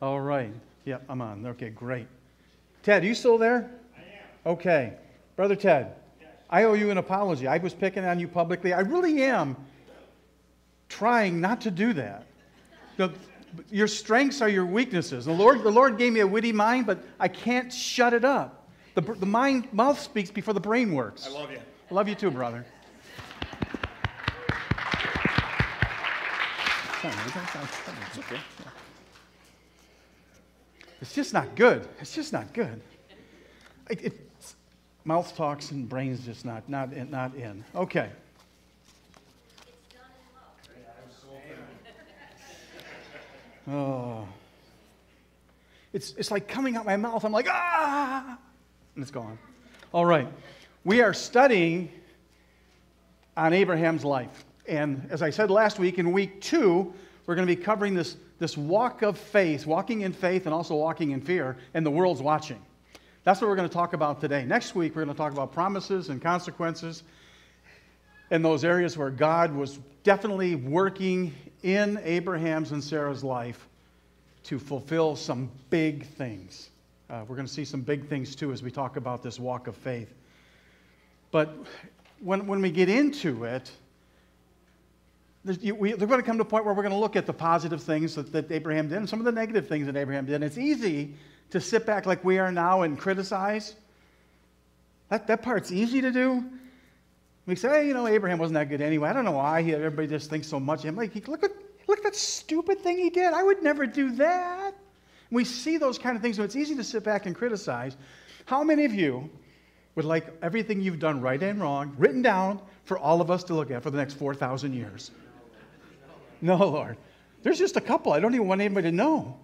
All right. Yeah, I'm on. Okay, great. Ted, are you still there? I am. Okay. Brother Ted, Yes. I owe you an apology. I was picking on you publicly. I really am trying not to do that. The, your strengths are your weaknesses. The Lord, the Lord gave me a witty mind, but I can't shut it up. The, the mind, mouth speaks before the brain works. I love you. I love you too, brother. It's okay. It's just not good. It's just not good. It, it's, mouth talks and brain's just not, not, in, not in. Okay. Oh. It's, it's like coming out my mouth. I'm like, ah! And it's gone. All right. We are studying on Abraham's life. And as I said last week, in week two, we're going to be covering this, this walk of faith, walking in faith and also walking in fear, and the world's watching. That's what we're going to talk about today. Next week, we're going to talk about promises and consequences in those areas where God was definitely working in Abraham's and Sarah's life to fulfill some big things. Uh, we're going to see some big things too as we talk about this walk of faith. But when, when we get into it, they're going to come to a point where we're going to look at the positive things that, Abraham did and some of the negative things that Abraham did. And it's easy to sit back like we are now and criticize. That, that part's easy to do. We say, hey, you know, Abraham wasn't that good anyway. I don't know why he, everybody just thinks so much of him. Like, look at, look at that stupid thing he did. I would never do that. We see those kind of things, so it's easy to sit back and criticize. How many of you would like everything you've done right and wrong written down for all of us to look at for the next 4,000 years? No, Lord. There's just a couple. I don't even want anybody to know.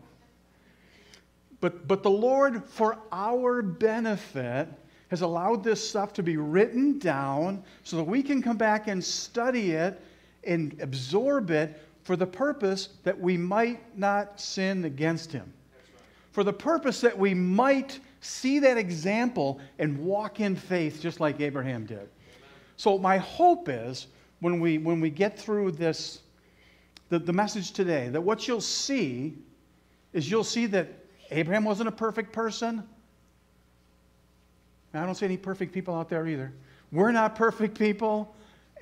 But, but the Lord, for our benefit, has allowed this stuff to be written down so that we can come back and study it and absorb it for the purpose that we might not sin against Him. For the purpose that we might see that example and walk in faith just like Abraham did. So, my hope is when we, when we get through this, the, the message today, that what you'll see is you'll see that Abraham wasn't a perfect person. I don't see any perfect people out there either. We're not perfect people.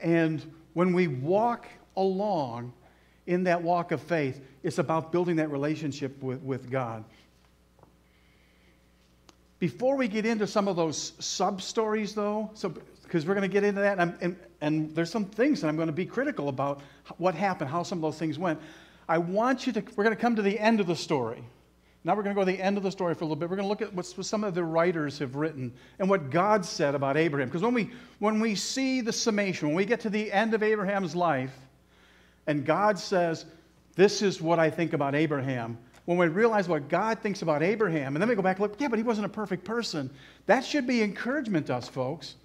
And when we walk along in that walk of faith, it's about building that relationship with, with God. Before we get into some of those sub stories, though, so because we're going to get into that, and, and, and there's some things that I'm going to be critical about what happened, how some of those things went. I want you to, we're going to come to the end of the story. Now we're going to go to the end of the story for a little bit. We're going to look at what some of the writers have written and what God said about Abraham. Because when we, when we see the summation, when we get to the end of Abraham's life, and God says, This is what I think about Abraham, when we realize what God thinks about Abraham, and then we go back and look, yeah, but he wasn't a perfect person, that should be encouragement to us, folks.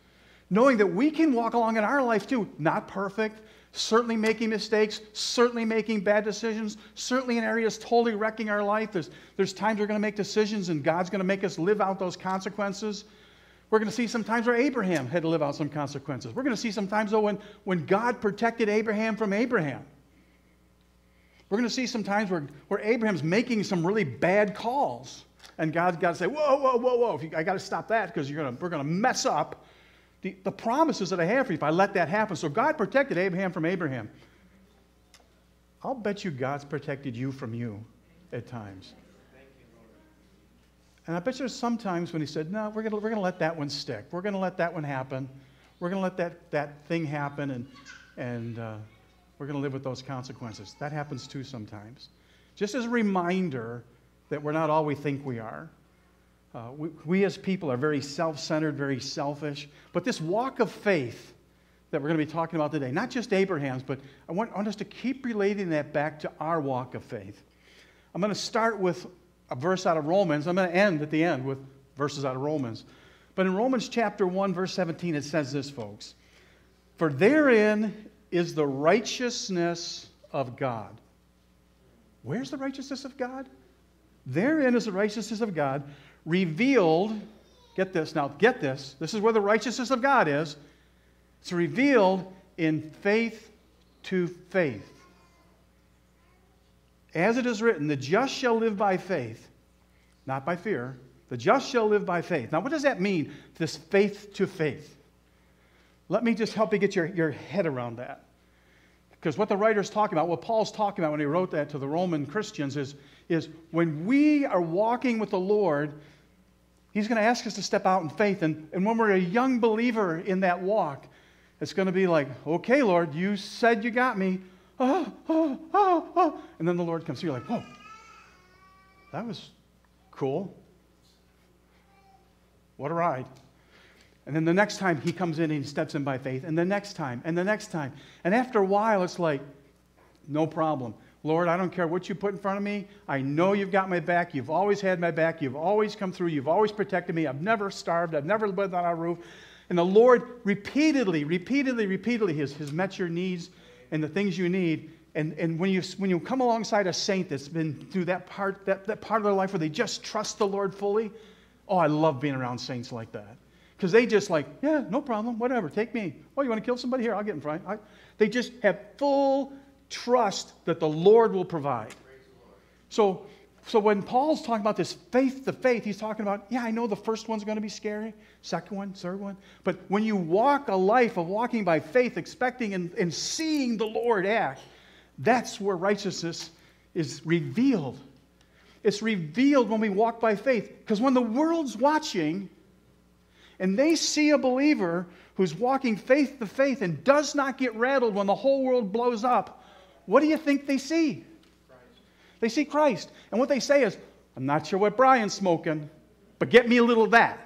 Knowing that we can walk along in our life too, not perfect, certainly making mistakes, certainly making bad decisions, certainly in areas totally wrecking our life. There's, there's times we're going to make decisions and God's going to make us live out those consequences. We're going to see some times where Abraham had to live out some consequences. We're going to see some times, though, when, when God protected Abraham from Abraham. We're going to see some times where, where Abraham's making some really bad calls. And God's got to say, whoa, whoa, whoa, whoa, I got to stop that because you're gonna, we're going to mess up the, the promises that I have for you if I let that happen. So God protected Abraham from Abraham. I'll bet you God's protected you from you at times. And I bet you there's sometimes when he said, no, we're going we're gonna let that one stick. We're going to let that one happen. We're going to let that, that thing happen, and, and uh, we're going to live with those consequences. That happens too sometimes. Just as a reminder that we're not all we think we are. Uh, we, we as people are very self centered, very selfish. But this walk of faith that we're going to be talking about today, not just Abraham's, but I want, I want us to keep relating that back to our walk of faith. I'm going to start with a verse out of Romans. I'm going to end at the end with verses out of Romans. But in Romans chapter 1, verse 17, it says this, folks For therein is the righteousness of God. Where's the righteousness of God? Therein is the righteousness of God revealed. Get this, now get this. This is where the righteousness of God is. It's revealed in faith to faith. As it is written, the just shall live by faith, not by fear. The just shall live by faith. Now, what does that mean, this faith to faith? Let me just help you get your, your head around that. Because what the writer's talking about, what Paul's talking about when he wrote that to the Roman Christians is, is when we are walking with the Lord, he's going to ask us to step out in faith. And, and when we're a young believer in that walk, it's going to be like, okay, Lord, you said you got me. Oh, oh, oh, oh. And then the Lord comes through, you're like, whoa, that was cool. What a ride. And then the next time he comes in and he steps in by faith, and the next time, and the next time. And after a while, it's like, no problem. Lord, I don't care what you put in front of me. I know you've got my back. You've always had my back. You've always come through. You've always protected me. I've never starved. I've never lived on a roof. And the Lord repeatedly, repeatedly, repeatedly has, has met your needs and the things you need. And, and when, you, when you come alongside a saint that's been through that part, that, that part of their life where they just trust the Lord fully, oh, I love being around saints like that. Because they just like, yeah, no problem, whatever, take me. Oh, you want to kill somebody? Here, I'll get in front. I, they just have full trust that the Lord will provide. So, so when Paul's talking about this faith to faith, he's talking about, yeah, I know the first one's going to be scary, second one, third one. But when you walk a life of walking by faith, expecting and, and seeing the Lord act, that's where righteousness is revealed. It's revealed when we walk by faith. Because when the world's watching and they see a believer who's walking faith to faith and does not get rattled when the whole world blows up, what do you think they see? They see Christ. And what they say is, I'm not sure what Brian's smoking, but get me a little of that.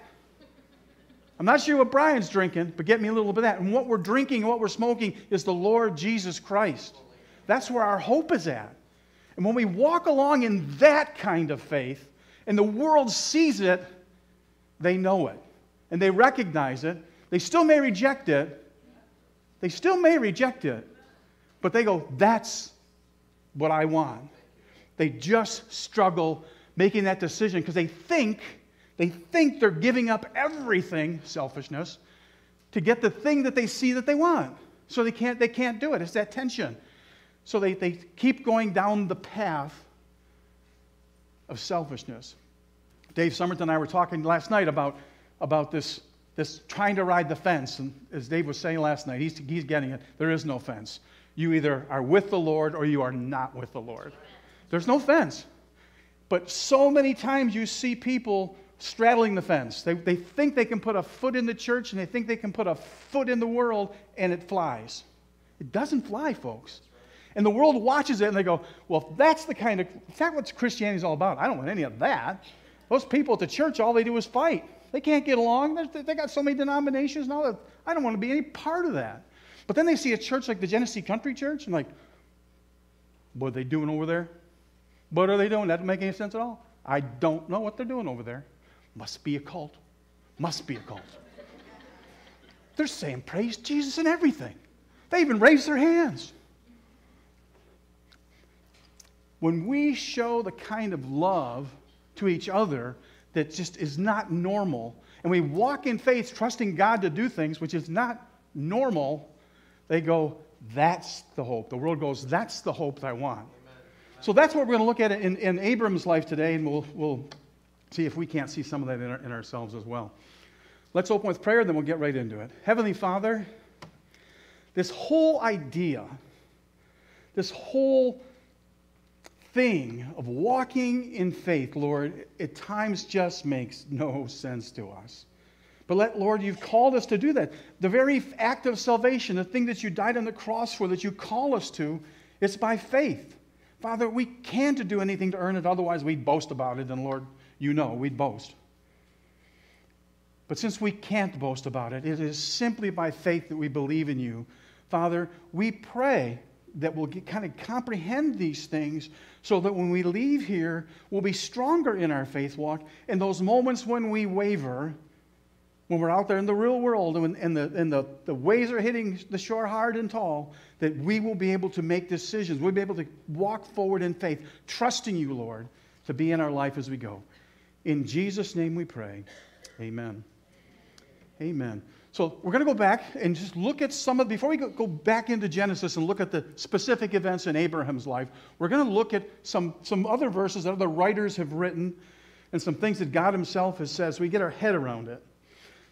I'm not sure what Brian's drinking, but get me a little bit of that. And what we're drinking, and what we're smoking is the Lord Jesus Christ. That's where our hope is at. And when we walk along in that kind of faith, and the world sees it, they know it. And they recognize it. They still may reject it. They still may reject it. But they go, that's what I want. They just struggle making that decision because they think they think they're giving up everything, selfishness, to get the thing that they see that they want. So they can't, they can't do it. It's that tension. So they, they keep going down the path of selfishness. Dave Summerton and I were talking last night about, about this, this trying to ride the fence. And as Dave was saying last night, he's, he's getting it. There is no fence. You either are with the Lord or you are not with the Lord. There's no fence. But so many times you see people straddling the fence. They, they think they can put a foot in the church and they think they can put a foot in the world and it flies. It doesn't fly, folks. And the world watches it and they go, well, if that's the kind of, if that's what Christianity is all about, I don't want any of that. Those people at the church, all they do is fight. They can't get along. They, they got so many denominations all that. I don't want to be any part of that. But then they see a church like the Genesee Country Church and like, what are they doing over there? What are they doing? That doesn't make any sense at all. I don't know what they're doing over there. Must be a cult. Must be a cult. They're saying praise Jesus and everything. They even raise their hands. When we show the kind of love to each other that just is not normal, and we walk in faith trusting God to do things which is not normal, they go, That's the hope. The world goes, That's the hope that I want. So that's what we're going to look at in, in Abram's life today, and we'll, we'll see if we can't see some of that in, our, in ourselves as well. Let's open with prayer, then we'll get right into it. Heavenly Father, this whole idea, this whole thing of walking in faith, Lord, at times just makes no sense to us. But let, Lord, you've called us to do that. The very act of salvation, the thing that you died on the cross for, that you call us to, it's by faith. Father, we can't do anything to earn it, otherwise we'd boast about it, and Lord, you know, we'd boast. But since we can't boast about it, it is simply by faith that we believe in you. Father, we pray that we'll get, kind of comprehend these things so that when we leave here, we'll be stronger in our faith walk. In those moments when we waver, when we're out there in the real world and, and, the, and the, the waves are hitting the shore hard and tall, that we will be able to make decisions. We'll be able to walk forward in faith, trusting you, Lord, to be in our life as we go. In Jesus' name we pray. Amen. Amen. So we're going to go back and just look at some of, before we go, go back into Genesis and look at the specific events in Abraham's life, we're going to look at some, some other verses that other writers have written and some things that God Himself has said so we get our head around it.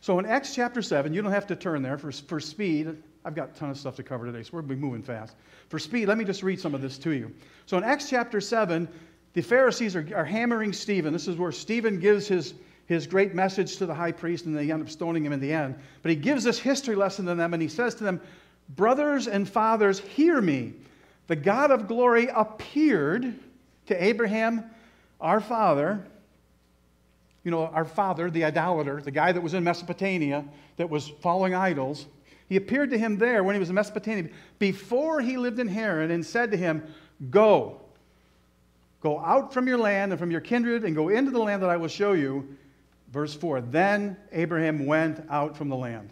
So in Acts chapter 7, you don't have to turn there for, for speed. I've got a ton of stuff to cover today, so we're be moving fast. For speed, let me just read some of this to you. So in Acts chapter 7, the Pharisees are, are hammering Stephen. This is where Stephen gives his his great message to the high priest, and they end up stoning him in the end. But he gives this history lesson to them, and he says to them, Brothers and fathers, hear me. The God of glory appeared to Abraham, our father. You know, our father, the idolater, the guy that was in Mesopotamia, that was following idols. He appeared to him there when he was in Mesopotamia, before he lived in Haran, and said to him, Go, go out from your land and from your kindred, and go into the land that I will show you. Verse 4 Then Abraham went out from the land.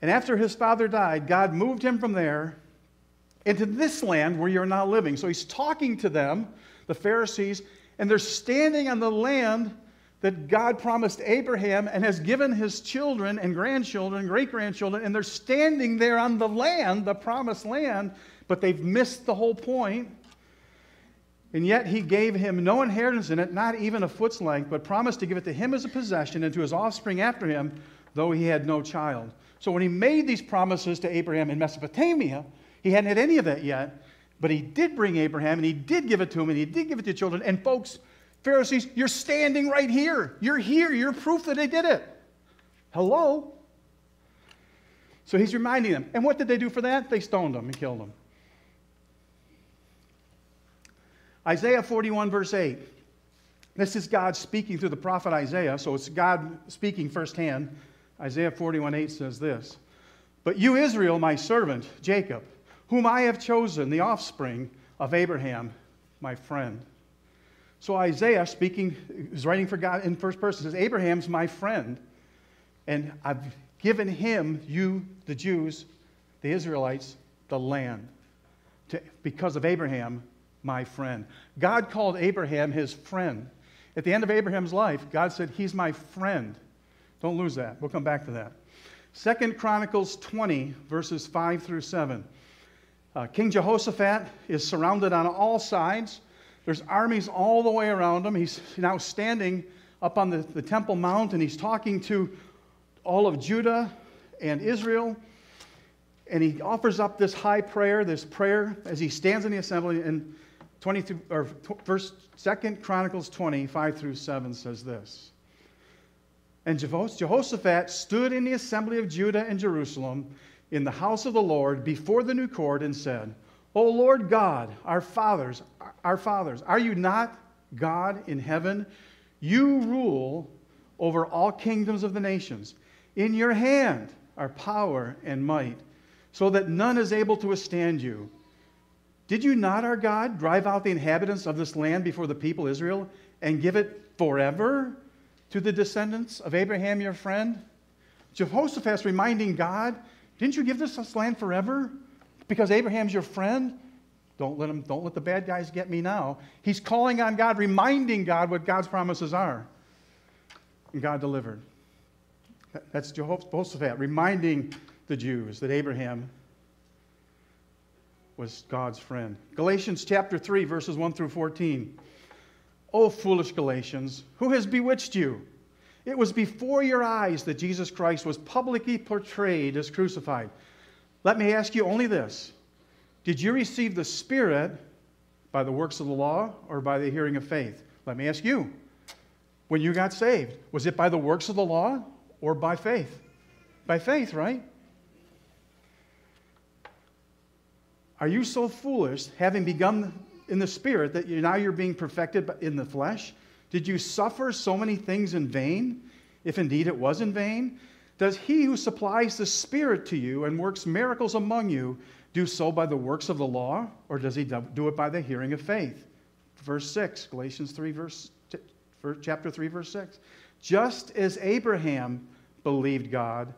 And after his father died, God moved him from there into this land where you're now living. So he's talking to them, the Pharisees, and they're standing on the land that God promised Abraham and has given his children and grandchildren, and great grandchildren, and they're standing there on the land, the promised land, but they've missed the whole point. And yet he gave him no inheritance in it, not even a foot's length, but promised to give it to him as a possession and to his offspring after him, though he had no child. So when he made these promises to Abraham in Mesopotamia, he hadn't had any of that yet, but he did bring Abraham and he did give it to him and he did give it to children. And folks, Pharisees, you're standing right here. You're here. You're proof that they did it. Hello? So he's reminding them. And what did they do for that? They stoned him and killed him. Isaiah 41, verse 8. This is God speaking through the prophet Isaiah, so it's God speaking firsthand. Isaiah 41, 8 says this But you, Israel, my servant, Jacob, whom I have chosen, the offspring of Abraham, my friend. So Isaiah, speaking, is writing for God in first person, says, Abraham's my friend, and I've given him, you, the Jews, the Israelites, the land. To, because of Abraham, my friend. God called Abraham his friend. At the end of Abraham's life, God said, He's my friend. Don't lose that. We'll come back to that. Second Chronicles 20, verses 5 through 7. Uh, King Jehoshaphat is surrounded on all sides. There's armies all the way around him. He's now standing up on the, the Temple Mount and he's talking to all of Judah and Israel. And he offers up this high prayer, this prayer, as he stands in the assembly. And 22, or verse, 2 Chronicles 20, 5 through 7 says this. And Jehoshaphat stood in the assembly of Judah and Jerusalem in the house of the Lord before the new court and said, O Lord God, our fathers, our fathers, are you not God in heaven? You rule over all kingdoms of the nations. In your hand are power and might, so that none is able to withstand you. Did you not, our God, drive out the inhabitants of this land before the people Israel and give it forever to the descendants of Abraham, your friend? Jehoshaphat's reminding God, didn't you give this land forever? Because Abraham's your friend? Don't let, him, don't let the bad guys get me now. He's calling on God, reminding God what God's promises are. And God delivered. That's Jehoshaphat reminding the Jews that Abraham was God's friend. Galatians chapter 3, verses 1 through 14. Oh, foolish Galatians, who has bewitched you? It was before your eyes that Jesus Christ was publicly portrayed as crucified. Let me ask you only this Did you receive the Spirit by the works of the law or by the hearing of faith? Let me ask you. When you got saved, was it by the works of the law or by faith? By faith, right? Are you so foolish, having begun in the spirit, that you, now you're being perfected in the flesh? Did you suffer so many things in vain, if indeed it was in vain? Does he who supplies the Spirit to you and works miracles among you do so by the works of the law, or does he do it by the hearing of faith? Verse 6, Galatians 3, verse, chapter 3, verse 6. Just as Abraham believed God,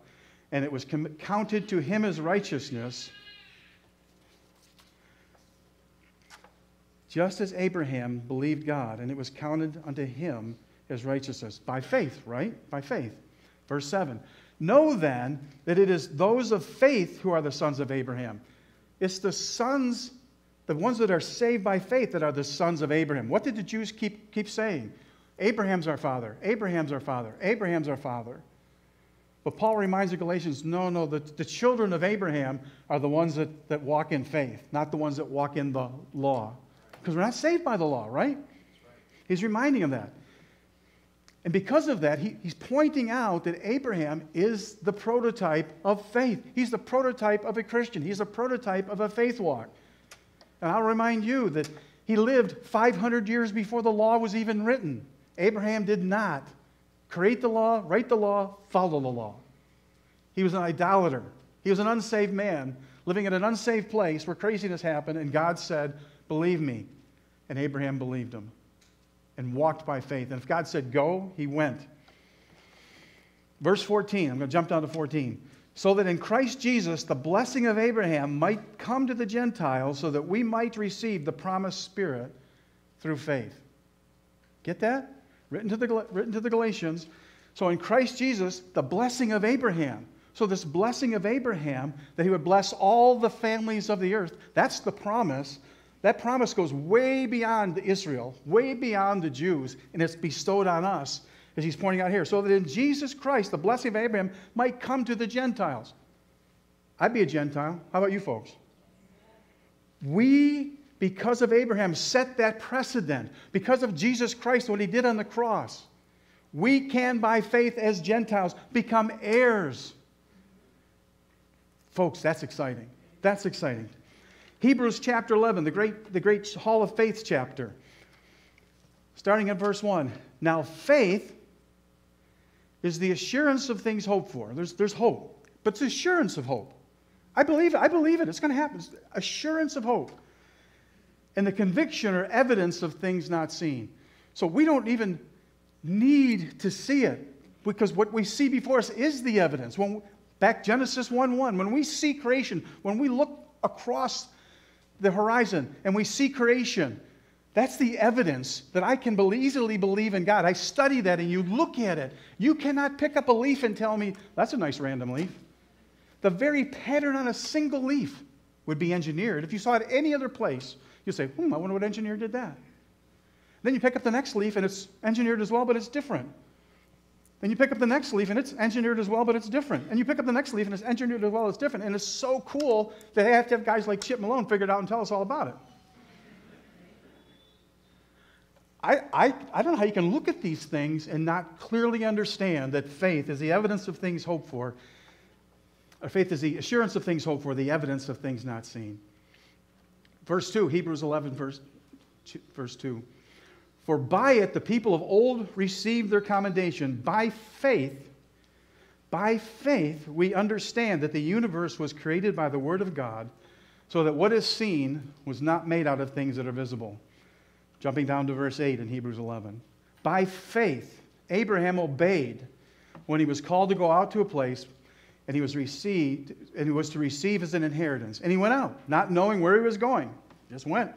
and it was counted to him as righteousness, just as Abraham believed God, and it was counted unto him as righteousness. By faith, right? By faith. Verse 7 Know then that it is those of faith who are the sons of Abraham. It's the sons, the ones that are saved by faith, that are the sons of Abraham. What did the Jews keep, keep saying? Abraham's our father. Abraham's our father. Abraham's our father. But Paul reminds the Galatians no, no, the, the children of Abraham are the ones that, that walk in faith, not the ones that walk in the law. Because we're not saved by the law, right? He's reminding them that. And because of that, he, he's pointing out that Abraham is the prototype of faith. He's the prototype of a Christian. He's a prototype of a faith walk. And I'll remind you that he lived 500 years before the law was even written. Abraham did not create the law, write the law, follow the law. He was an idolater. He was an unsaved man living in an unsaved place where craziness happened, and God said, Believe me. And Abraham believed him and walked by faith. And if God said go, he went. Verse 14, I'm going to jump down to 14. So that in Christ Jesus the blessing of Abraham might come to the Gentiles, so that we might receive the promised Spirit through faith. Get that? Written to the, written to the Galatians. So in Christ Jesus, the blessing of Abraham. So, this blessing of Abraham, that he would bless all the families of the earth, that's the promise that promise goes way beyond Israel, way beyond the Jews, and it's bestowed on us, as he's pointing out here, so that in Jesus Christ, the blessing of Abraham might come to the Gentiles. I'd be a Gentile. How about you folks? We, because of Abraham, set that precedent. Because of Jesus Christ, what he did on the cross, we can, by faith as Gentiles, become heirs. Folks, that's exciting. That's exciting. Hebrews chapter 11, the great, the great Hall of Faith chapter. Starting at verse 1. Now, faith is the assurance of things hoped for. There's, there's hope, but it's assurance of hope. I believe it. I believe it. It's going to happen. It's assurance of hope. And the conviction or evidence of things not seen. So we don't even need to see it because what we see before us is the evidence. When back Genesis 1 1, when we see creation, when we look across the horizon and we see creation, that's the evidence that I can easily believe in God. I study that and you look at it. You cannot pick up a leaf and tell me, that's a nice random leaf. The very pattern on a single leaf would be engineered. If you saw it any other place, you'd say, hmm, I wonder what engineer did that. Then you pick up the next leaf and it's engineered as well, but it's different. Then you pick up the next leaf and it's engineered as well, but it's different. And you pick up the next leaf and it's engineered as well, it's different. And it's so cool that they have to have guys like Chip Malone figure it out and tell us all about it. I, I, I don't know how you can look at these things and not clearly understand that faith is the evidence of things hoped for, or faith is the assurance of things hoped for, the evidence of things not seen. Verse 2, Hebrews 11, verse, verse 2. For by it the people of old received their commendation. By faith, by faith, we understand that the universe was created by the Word of God, so that what is seen was not made out of things that are visible. Jumping down to verse 8 in Hebrews 11. By faith, Abraham obeyed when he was called to go out to a place and he was received and he was to receive as an inheritance. And he went out, not knowing where he was going. Just went.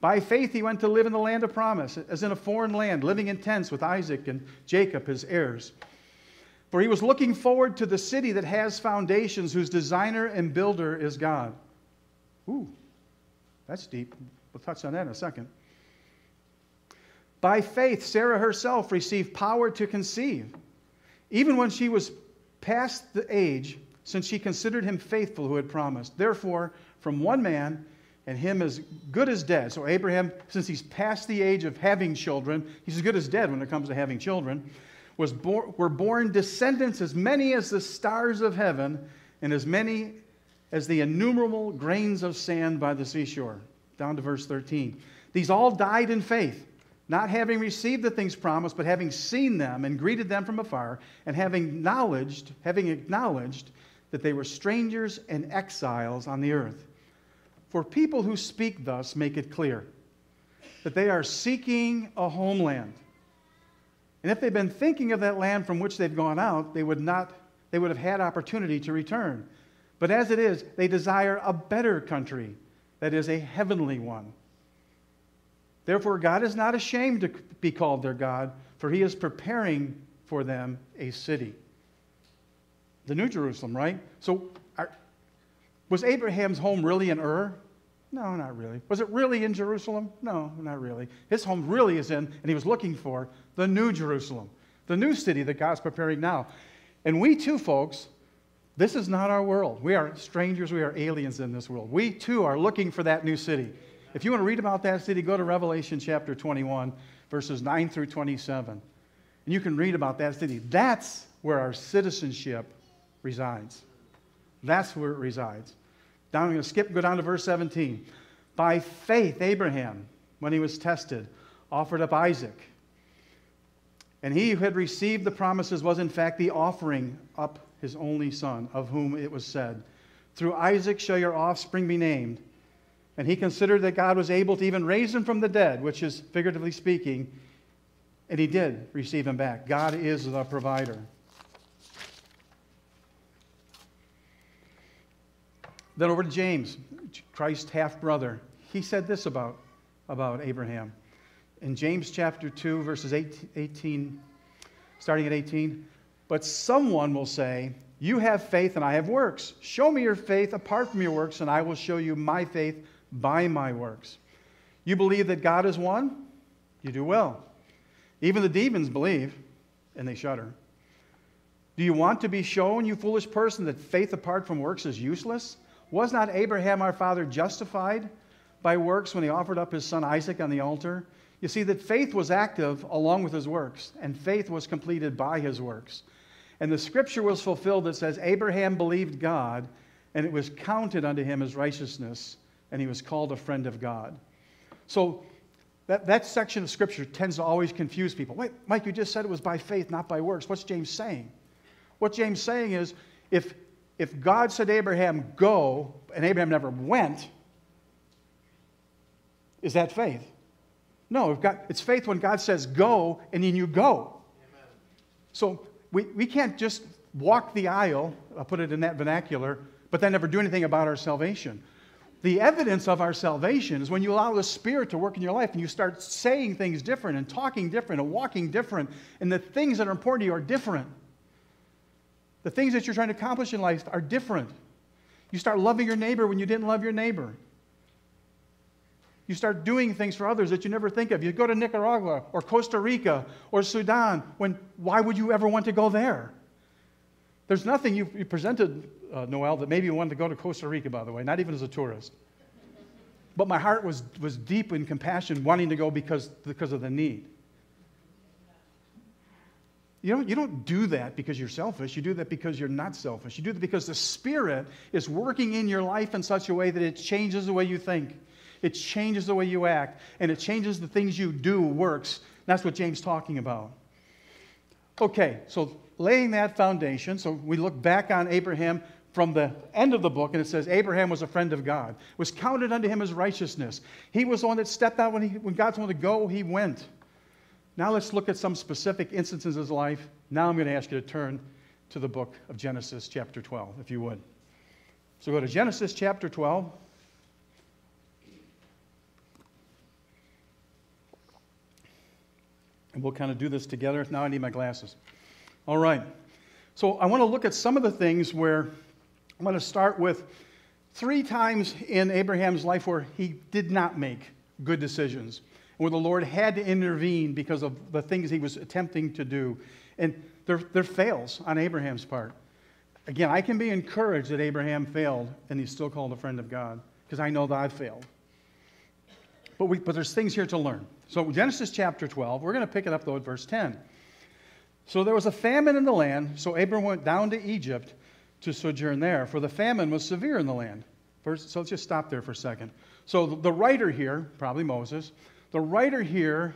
By faith, he went to live in the land of promise, as in a foreign land, living in tents with Isaac and Jacob, his heirs. For he was looking forward to the city that has foundations, whose designer and builder is God. Ooh, that's deep. We'll touch on that in a second. By faith, Sarah herself received power to conceive, even when she was past the age, since she considered him faithful who had promised. Therefore, from one man, and him as good as dead. So, Abraham, since he's past the age of having children, he's as good as dead when it comes to having children, was born, were born descendants as many as the stars of heaven and as many as the innumerable grains of sand by the seashore. Down to verse 13. These all died in faith, not having received the things promised, but having seen them and greeted them from afar, and having acknowledged, having acknowledged that they were strangers and exiles on the earth. For people who speak thus make it clear that they are seeking a homeland. And if they've been thinking of that land from which they've gone out, they would not they would have had opportunity to return. But as it is, they desire a better country, that is a heavenly one. Therefore, God is not ashamed to be called their God, for he is preparing for them a city. The New Jerusalem, right? So was Abraham's home really in Ur? No, not really. Was it really in Jerusalem? No, not really. His home really is in, and he was looking for, the New Jerusalem, the new city that God's preparing now. And we too, folks, this is not our world. We are strangers, we are aliens in this world. We too are looking for that new city. If you want to read about that city, go to Revelation chapter 21, verses 9 through 27. And you can read about that city. That's where our citizenship resides. That's where it resides. Now I'm going to skip, go down to verse 17. By faith, Abraham, when he was tested, offered up Isaac. And he who had received the promises was, in fact, the offering up his only son, of whom it was said, Through Isaac shall your offspring be named. And he considered that God was able to even raise him from the dead, which is figuratively speaking, and he did receive him back. God is the provider. Then over to James, Christ's half brother. He said this about, about Abraham. In James chapter 2, verses 18, starting at 18, but someone will say, You have faith and I have works. Show me your faith apart from your works, and I will show you my faith by my works. You believe that God is one? You do well. Even the demons believe, and they shudder. Do you want to be shown, you foolish person, that faith apart from works is useless? Was not Abraham our father justified by works when he offered up his son Isaac on the altar? You see, that faith was active along with his works, and faith was completed by his works. And the scripture was fulfilled that says, Abraham believed God, and it was counted unto him as righteousness, and he was called a friend of God. So that, that section of scripture tends to always confuse people. Wait, Mike, you just said it was by faith, not by works. What's James saying? What James saying is if if God said to Abraham, go, and Abraham never went, is that faith? No, God, it's faith when God says go and then you go. Amen. So we, we can't just walk the aisle, I'll put it in that vernacular, but then never do anything about our salvation. The evidence of our salvation is when you allow the Spirit to work in your life and you start saying things different and talking different and walking different, and the things that are important to you are different. The things that you're trying to accomplish in life are different. You start loving your neighbor when you didn't love your neighbor. You start doing things for others that you never think of. You go to Nicaragua or Costa Rica or Sudan. When, why would you ever want to go there? There's nothing you, you presented, uh, Noel, that maybe you wanted to go to Costa Rica, by the way, not even as a tourist. But my heart was, was deep in compassion, wanting to go because, because of the need. You don't, you don't do that because you're selfish. You do that because you're not selfish. You do that because the Spirit is working in your life in such a way that it changes the way you think, it changes the way you act, and it changes the things you do works. That's what James is talking about. Okay, so laying that foundation, so we look back on Abraham from the end of the book, and it says Abraham was a friend of God, was counted unto him as righteousness. He was the one that stepped out when, he, when God told him to go, he went. Now let's look at some specific instances of his life. Now I'm going to ask you to turn to the book of Genesis, chapter 12, if you would. So go to Genesis chapter 12. And we'll kind of do this together. Now I need my glasses. All right. So I want to look at some of the things where I'm going to start with three times in Abraham's life where he did not make good decisions where the Lord had to intervene because of the things he was attempting to do. And there, there fails on Abraham's part. Again, I can be encouraged that Abraham failed and he's still called a friend of God because I know that I've failed. But, we, but there's things here to learn. So, Genesis chapter 12, we're going to pick it up though at verse 10. So, there was a famine in the land, so Abram went down to Egypt to sojourn there, for the famine was severe in the land. First, so, let's just stop there for a second. So, the writer here, probably Moses, the writer here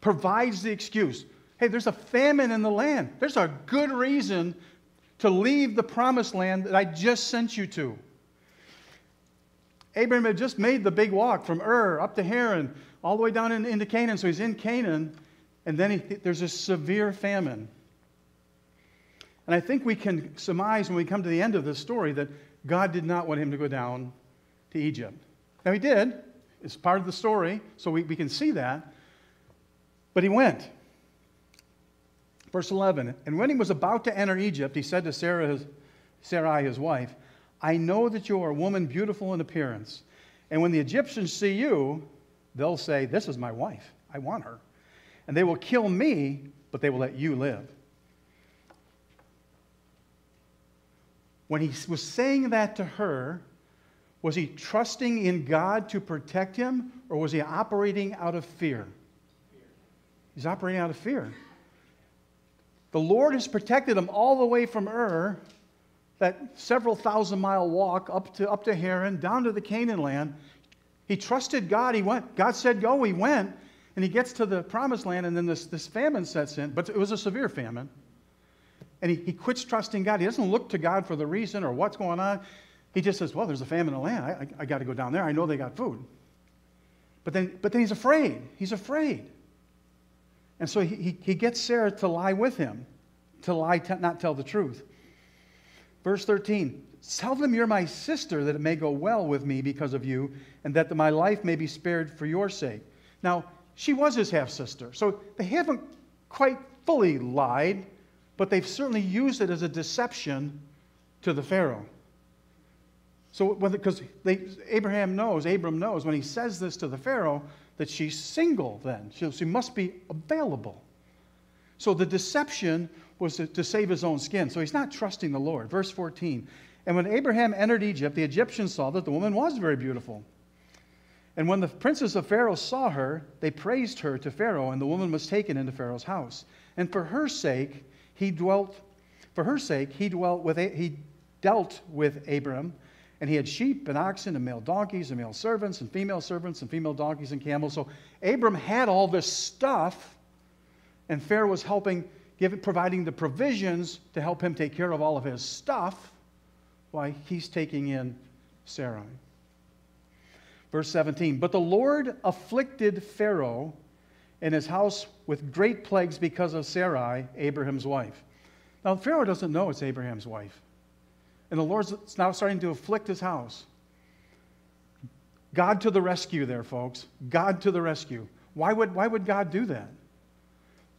provides the excuse hey, there's a famine in the land. There's a good reason to leave the promised land that I just sent you to. Abraham had just made the big walk from Ur up to Haran, all the way down in, into Canaan. So he's in Canaan, and then he, there's a severe famine. And I think we can surmise when we come to the end of this story that God did not want him to go down to Egypt. Now, he did. It's part of the story, so we, we can see that. But he went. Verse 11 And when he was about to enter Egypt, he said to Sarah, his, Sarai, his wife, I know that you are a woman beautiful in appearance. And when the Egyptians see you, they'll say, This is my wife. I want her. And they will kill me, but they will let you live. When he was saying that to her, was he trusting in God to protect him, or was he operating out of fear? He's operating out of fear. The Lord has protected him all the way from Ur, that several thousand mile walk up to, up to Haran, down to the Canaan land. He trusted God. He went. God said, Go. He went. And he gets to the promised land, and then this, this famine sets in. But it was a severe famine. And he, he quits trusting God. He doesn't look to God for the reason or what's going on. He just says, Well, there's a famine in the land. I, I, I got to go down there. I know they got food. But then, but then he's afraid. He's afraid. And so he, he, he gets Sarah to lie with him, to lie, to not tell the truth. Verse 13 Tell them you're my sister, that it may go well with me because of you, and that my life may be spared for your sake. Now, she was his half sister, so they haven't quite fully lied, but they've certainly used it as a deception to the Pharaoh. So, because Abraham knows, Abram knows, when he says this to the Pharaoh, that she's single then. She, she must be available. So the deception was to, to save his own skin. So he's not trusting the Lord. Verse 14. And when Abraham entered Egypt, the Egyptians saw that the woman was very beautiful. And when the princes of Pharaoh saw her, they praised her to Pharaoh, and the woman was taken into Pharaoh's house. And for her sake, he dwelt, for her sake, he dwelt with, he dealt with Abram, and he had sheep and oxen and male donkeys and male servants and female servants and female donkeys and camels. So Abram had all this stuff, and Pharaoh was helping, give, providing the provisions to help him take care of all of his stuff why he's taking in Sarai. Verse 17 But the Lord afflicted Pharaoh and his house with great plagues because of Sarai, Abraham's wife. Now, Pharaoh doesn't know it's Abraham's wife. And the Lord's now starting to afflict his house. God to the rescue there, folks. God to the rescue. Why would, why would God do that?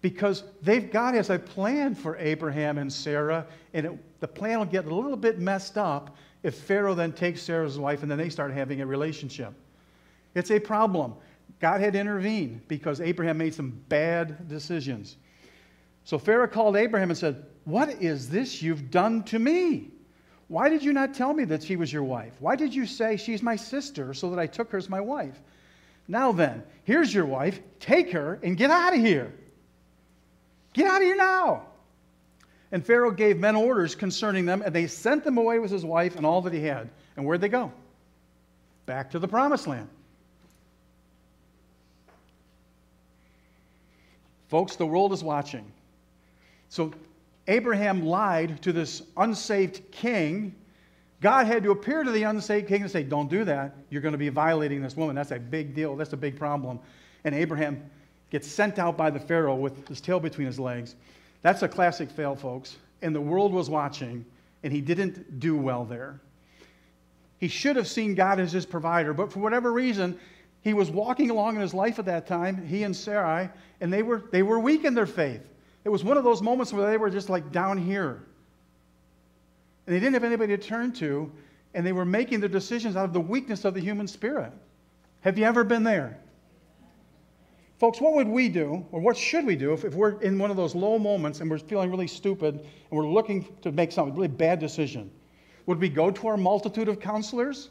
because they've, God has a plan for Abraham and Sarah, and it, the plan will get a little bit messed up if Pharaoh then takes Sarah's wife and then they start having a relationship. It's a problem. God had intervened because Abraham made some bad decisions. So Pharaoh called Abraham and said, What is this you've done to me? Why did you not tell me that she was your wife? Why did you say she's my sister so that I took her as my wife? Now then, here's your wife. Take her and get out of here. Get out of here now. And Pharaoh gave men orders concerning them, and they sent them away with his wife and all that he had. And where'd they go? Back to the promised land. Folks, the world is watching. So Abraham lied to this unsaved king. God had to appear to the unsaved king and say, Don't do that. You're going to be violating this woman. That's a big deal. That's a big problem. And Abraham gets sent out by the Pharaoh with his tail between his legs. That's a classic fail, folks. And the world was watching, and he didn't do well there. He should have seen God as his provider, but for whatever reason, he was walking along in his life at that time, he and Sarai, and they were, they were weak in their faith. It was one of those moments where they were just like down here. And they didn't have anybody to turn to, and they were making their decisions out of the weakness of the human spirit. Have you ever been there? Folks, what would we do, or what should we do, if, if we're in one of those low moments and we're feeling really stupid and we're looking to make some really bad decision? Would we go to our multitude of counselors?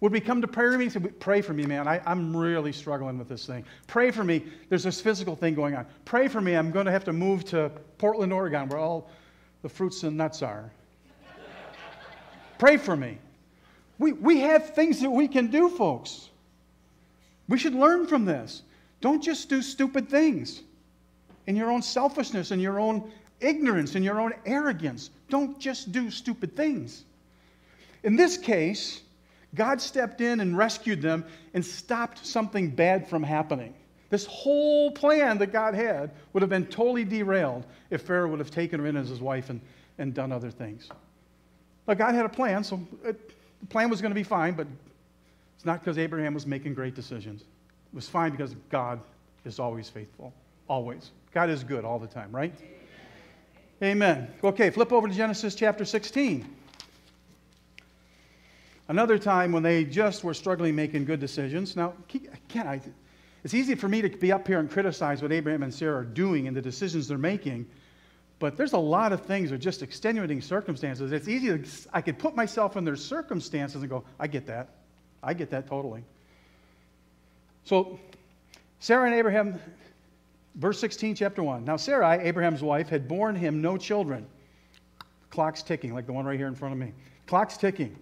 Would we come to prayer meetings and say, pray for me, man? I, I'm really struggling with this thing. Pray for me. There's this physical thing going on. Pray for me. I'm going to have to move to Portland, Oregon, where all the fruits and nuts are. pray for me. We, we have things that we can do, folks. We should learn from this. Don't just do stupid things in your own selfishness and your own ignorance and your own arrogance. Don't just do stupid things. In this case, God stepped in and rescued them and stopped something bad from happening. This whole plan that God had would have been totally derailed if Pharaoh would have taken her in as his wife and, and done other things. But God had a plan, so it, the plan was going to be fine, but it's not because Abraham was making great decisions It was fine because God is always faithful. Always. God is good all the time, right? Amen. Okay, flip over to Genesis chapter 16. Another time when they just were struggling making good decisions. Now, again, I, it's easy for me to be up here and criticize what Abraham and Sarah are doing and the decisions they're making, but there's a lot of things that are just extenuating circumstances. It's easy to, I could put myself in their circumstances and go, I get that. I get that totally. So, Sarah and Abraham, verse 16, chapter 1. Now, Sarai, Abraham's wife, had borne him no children. Clock's ticking, like the one right here in front of me. Clock's ticking.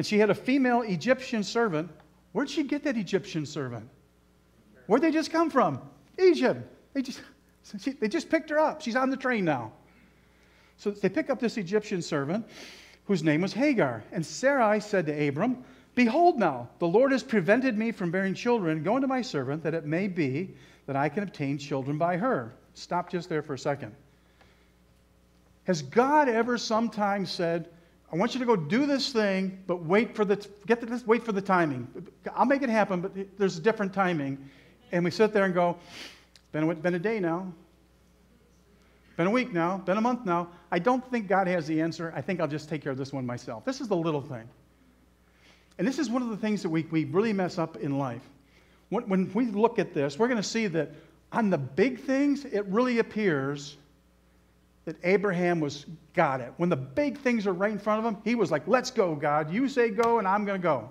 And she had a female Egyptian servant. Where'd she get that Egyptian servant? Where'd they just come from? Egypt. They just, she, they just picked her up. She's on the train now. So they pick up this Egyptian servant whose name was Hagar. And Sarai said to Abram, Behold now, the Lord has prevented me from bearing children. Go unto my servant, that it may be that I can obtain children by her. Stop just there for a second. Has God ever sometimes said, I want you to go do this thing, but wait for the get this, wait for the timing. I'll make it happen, but there's a different timing. And we sit there and go, been been a day now, been a week now, been a month now. I don't think God has the answer. I think I'll just take care of this one myself. This is the little thing. And this is one of the things that we, we really mess up in life. When, when we look at this, we're going to see that on the big things, it really appears that Abraham was got it. When the big things are right in front of him, he was like, Let's go, God. You say go, and I'm going to go.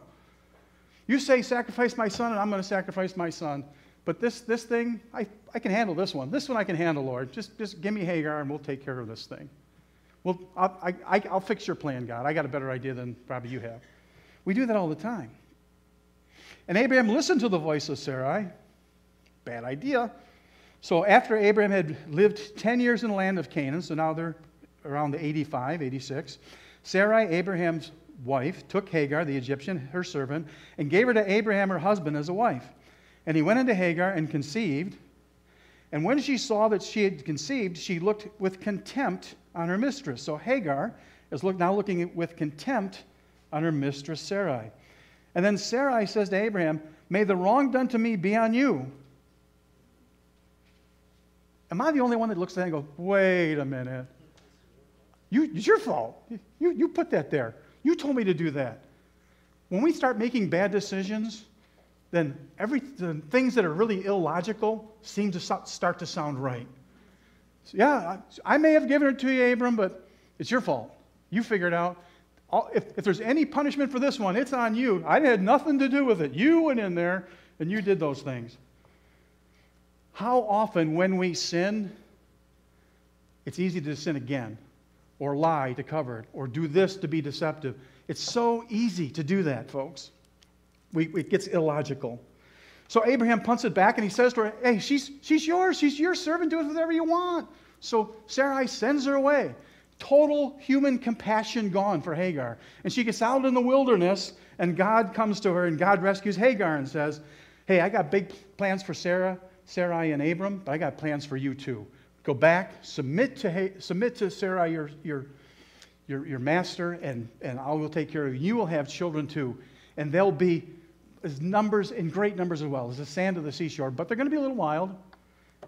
You say sacrifice my son, and I'm going to sacrifice my son. But this, this thing, I, I can handle this one. This one I can handle, Lord. Just, just give me Hagar, and we'll take care of this thing. Well, I, I, I'll fix your plan, God. I got a better idea than probably you have. We do that all the time. And Abraham listened to the voice of Sarai. Bad idea. So after Abraham had lived 10 years in the land of Canaan, so now they're around the 85, 86, Sarai, Abraham's wife, took Hagar, the Egyptian, her servant, and gave her to Abraham, her husband, as a wife. And he went into Hagar and conceived. And when she saw that she had conceived, she looked with contempt on her mistress. So Hagar is look, now looking with contempt on her mistress Sarai. And then Sarai says to Abraham, May the wrong done to me be on you Am I the only one that looks at that and goes, wait a minute? You, it's your fault. You, you put that there. You told me to do that. When we start making bad decisions, then every, the things that are really illogical seem to start to sound right. So yeah, I, I, may have given it to you, Abram, but it's your fault. You figured out. If, if there's any punishment for this one, it's on you. I had nothing to do with it. You went in there and you did those things. How often, when we sin, it's easy to sin again, or lie to cover it, or do this to be deceptive. It's so easy to do that, folks. We, it gets illogical. So Abraham punts it back and he says to her, Hey, she's, she's yours. She's your servant. Do whatever you want. So Sarai sends her away. Total human compassion gone for Hagar. And she gets out in the wilderness, and God comes to her, and God rescues Hagar and says, Hey, I got big plans for Sarah. Sarai and Abram, but I got plans for you too. Go back, submit to, submit to Sarai, your, your, your, your master, and, and I will take care of you. You will have children too, and they'll be as numbers in great numbers as well as the sand of the seashore. But they're going to be a little wild,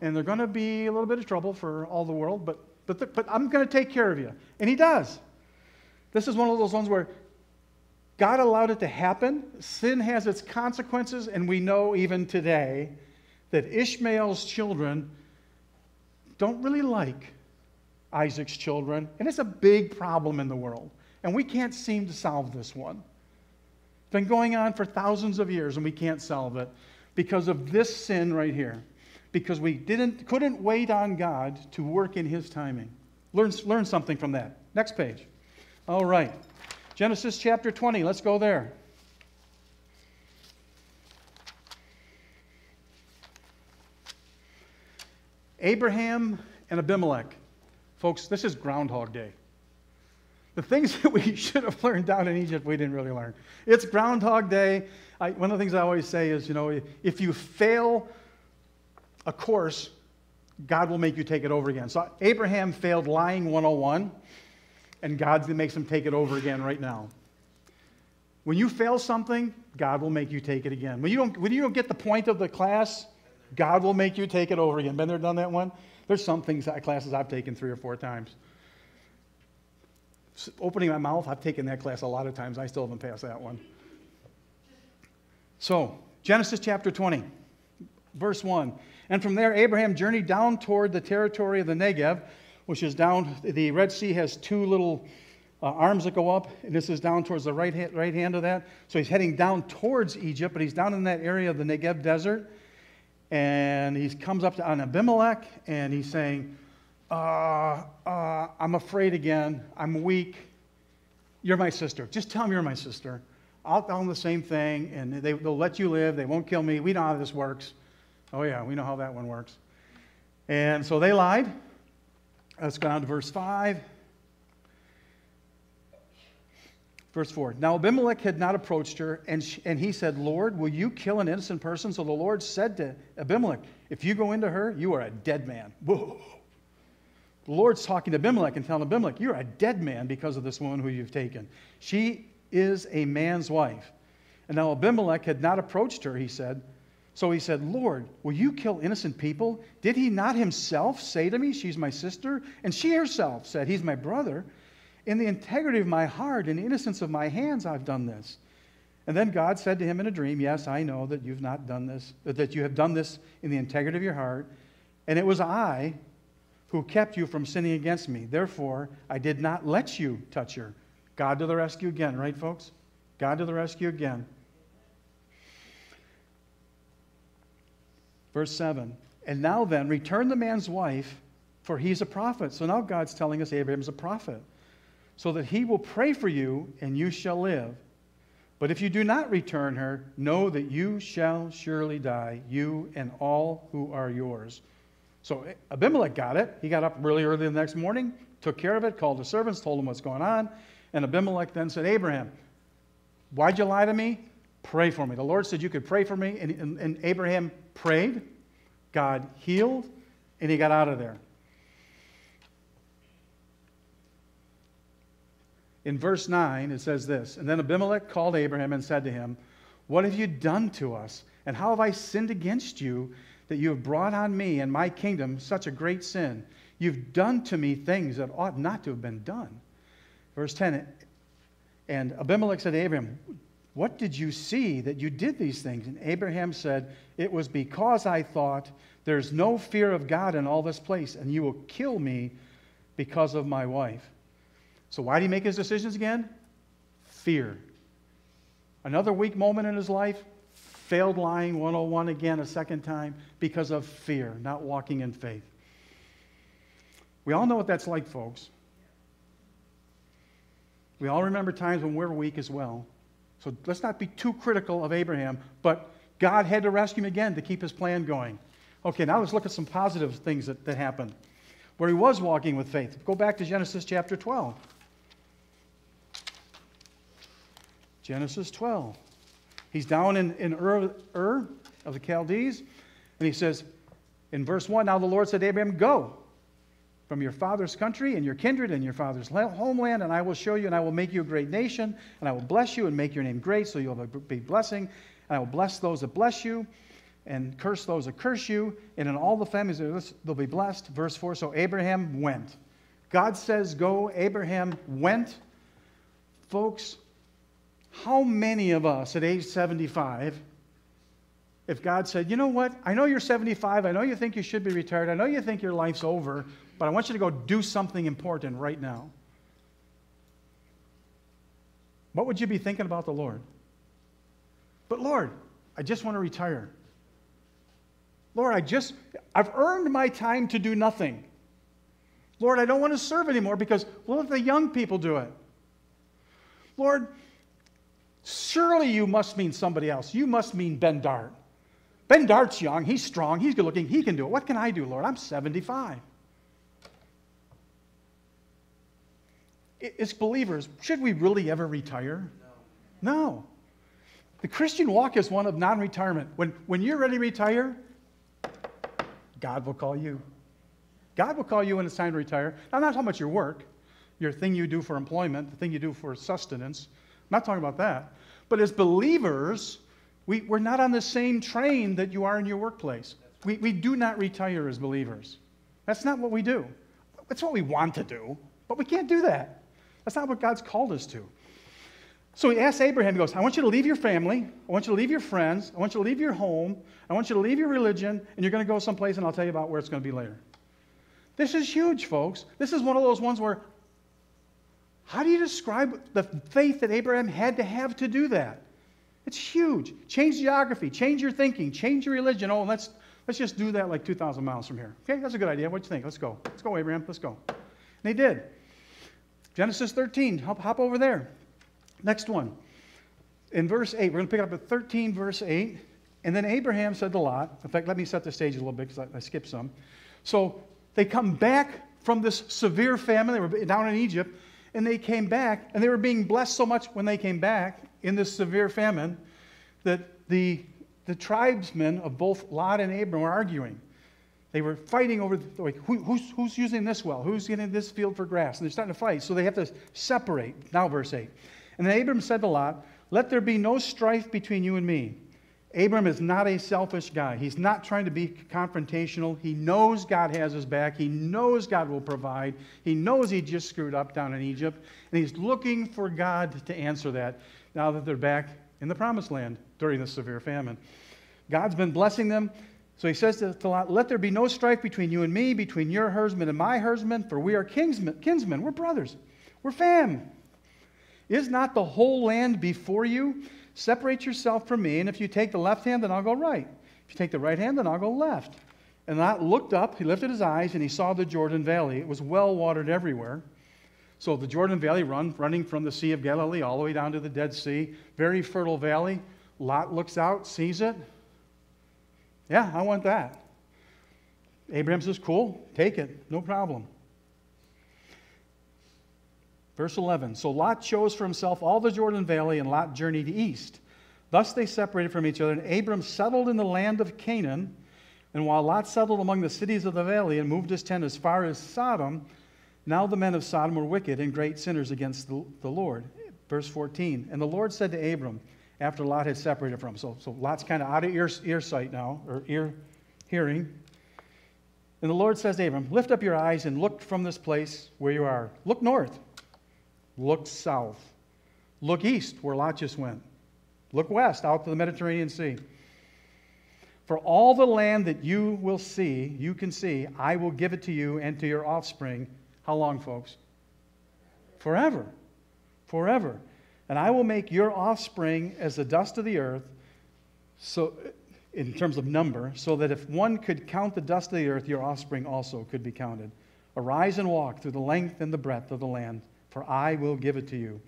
and they're going to be a little bit of trouble for all the world. But but the, but I'm going to take care of you, and He does. This is one of those ones where God allowed it to happen. Sin has its consequences, and we know even today that Ishmael's children don't really like Isaac's children, and it's a big problem in the world. And we can't seem to solve this one. It's been going on for thousands of years, and we can't solve it because of this sin right here. Because we didn't, couldn't wait on God to work in His timing. Learn, learn something from that. Next page. All right. Genesis chapter 20. Let's go there. Abraham and Abimelech. Folks, this is Groundhog Day. The things that we should have learned down in Egypt, we didn't really learn. It's Groundhog Day. I, one of the things I always say is, you know, if you fail a course, God will make you take it over again. So Abraham failed lying 101, and God makes him take it over again right now. When you fail something, God will make you take it again. When you don't, when you don't get the point of the class, God will make you take it over again. Been there, done that one? There's some things, classes I've taken three or four times. Opening my mouth, I've taken that class a lot of times. I still haven't passed that one. So, Genesis chapter 20, verse 1. And from there, Abraham journeyed down toward the territory of the Negev, which is down, the Red Sea has two little uh, arms that go up, and this is down towards the right, right hand of that. So he's heading down towards Egypt, but he's down in that area of the Negev desert. And he comes up to on Abimelech, and he's saying, uh, uh, I'm afraid again. I'm weak. You're my sister. Just tell them you're my sister. I'll tell them the same thing, and they, they'll let you live. They won't kill me. We know how this works. Oh, yeah, we know how that one works. And so they lied. Let's go down to verse 5. Verse 4 Now Abimelech had not approached her, and, she, and he said, Lord, will you kill an innocent person? So the Lord said to Abimelech, If you go into her, you are a dead man. Whoa. The Lord's talking to Abimelech and telling Abimelech, You're a dead man because of this woman who you've taken. She is a man's wife. And now Abimelech had not approached her, he said. So he said, Lord, will you kill innocent people? Did he not himself say to me, She's my sister? And she herself said, He's my brother. In the integrity of my heart and innocence of my hands, I've done this. And then God said to him in a dream, Yes, I know that you've not done this, that you have done this in the integrity of your heart. And it was I who kept you from sinning against me. Therefore, I did not let you touch her. God to the rescue again, right, folks? God to the rescue again. Verse 7 And now then, return the man's wife, for he's a prophet. So now God's telling us Abraham's a prophet, so that he will pray for you and you shall live. But if you do not return her, know that you shall surely die, you and all who are yours. So Abimelech got it. He got up really early the next morning, took care of it, called the servants, told them what's going on. And Abimelech then said, Abraham, why'd you lie to me? Pray for me. The Lord said you could pray for me. And, and, and Abraham prayed, God healed, and he got out of there. In verse 9, it says this And then Abimelech called Abraham and said to him, What have you done to us? And how have I sinned against you that you have brought on me and my kingdom such a great sin? You've done to me things that ought not to have been done. Verse 10 And Abimelech said to Abraham, What did you see that you did these things? And Abraham said, It was because I thought, There's no fear of God in all this place, and you will kill me because of my wife. So, why did he make his decisions again? Fear. Another weak moment in his life, failed lying 101 again a second time because of fear, not walking in faith. We all know what that's like, folks. We all remember times when we're weak as well. So let's not be too critical of Abraham, but God had to rescue him again to keep his plan going. Okay, now let's look at some positive things that, that happened where he was walking with faith. Go back to Genesis chapter 12. Genesis 12. He's down in, in Ur, Ur of the Chaldees, and he says in verse 1 Now the Lord said to Abraham, Go from your father's country and your kindred and your father's homeland, and I will show you, and I will make you a great nation, and I will bless you and make your name great, so you'll big blessing. And I will bless those that bless you, and curse those that curse you, and in all the families they'll be blessed. Verse 4 So Abraham went. God says, Go. Abraham went. Folks, how many of us at age 75, if God said, you know what, I know you're 75, I know you think you should be retired, I know you think your life's over, but I want you to go do something important right now. What would you be thinking about the Lord? But Lord, I just want to retire. Lord, I just, I've earned my time to do nothing. Lord, I don't want to serve anymore because, well, let the young people do it. Lord, Surely you must mean somebody else. You must mean Ben Dart. Ben Dart's young. He's strong. He's good looking. He can do it. What can I do, Lord? I'm 75. As believers, should we really ever retire? No. no. The Christian walk is one of non retirement. When, when you're ready to retire, God will call you. God will call you when it's time to retire. Now, I'm not talking about your work, your thing you do for employment, the thing you do for sustenance. Not talking about that. But as believers, we, we're not on the same train that you are in your workplace. We, we do not retire as believers. That's not what we do. That's what we want to do, but we can't do that. That's not what God's called us to. So he asks Abraham, he goes, I want you to leave your family. I want you to leave your friends. I want you to leave your home. I want you to leave your religion, and you're going to go someplace, and I'll tell you about where it's going to be later. This is huge, folks. This is one of those ones where, how do you describe the faith that Abraham had to have to do that? It's huge. Change geography, change your thinking, change your religion. Oh, let's, let's just do that like 2,000 miles from here. Okay, that's a good idea. What do you think? Let's go. Let's go, Abraham. Let's go. And they did. Genesis 13, hop, hop over there. Next one. In verse 8, we're going to pick up at 13, verse 8. And then Abraham said to Lot, in fact, let me set the stage a little bit because I, I skipped some. So they come back from this severe famine. They were down in Egypt, and they came back, and they were being blessed so much when they came back in this severe famine that the, the tribesmen of both Lot and Abram were arguing. They were fighting over like, who, who's, who's using this well? Who's getting this field for grass? And they're starting to fight. So they have to separate. Now, verse 8. And then Abram said to Lot, Let there be no strife between you and me. Abram is not a selfish guy. He's not trying to be confrontational. He knows God has his back. He knows God will provide. He knows he just screwed up down in Egypt. And he's looking for God to answer that now that they're back in the promised land during the severe famine. God's been blessing them. So he says to Lot, Let there be no strife between you and me, between your herdsmen and my herdsmen, for we are kinsmen. kinsmen. We're brothers. We're fam. Is not the whole land before you? Separate yourself from me, and if you take the left hand, then I'll go right. If you take the right hand, then I'll go left. And Lot looked up, he lifted his eyes, and he saw the Jordan Valley. It was well watered everywhere. So the Jordan Valley run, running from the Sea of Galilee all the way down to the Dead Sea, very fertile valley. Lot looks out, sees it. Yeah, I want that. Abraham says, Cool, take it, no problem. Verse 11 So Lot chose for himself all the Jordan Valley, and Lot journeyed east. Thus they separated from each other, and Abram settled in the land of Canaan. And while Lot settled among the cities of the valley and moved his tent as far as Sodom, now the men of Sodom were wicked and great sinners against the, the Lord. Verse 14 And the Lord said to Abram, after Lot had separated from him, so, so Lot's kind of out of ear, sight now, or ear hearing. And the Lord says to Abram, Lift up your eyes and look from this place where you are. Look north. Look south. Look east, where Lot just went. Look west, out to the Mediterranean Sea. For all the land that you will see, you can see, I will give it to you and to your offspring. How long, folks? Forever. Forever. And I will make your offspring as the dust of the earth, so in terms of number, so that if one could count the dust of the earth, your offspring also could be counted. Arise and walk through the length and the breadth of the land for I will give it to you.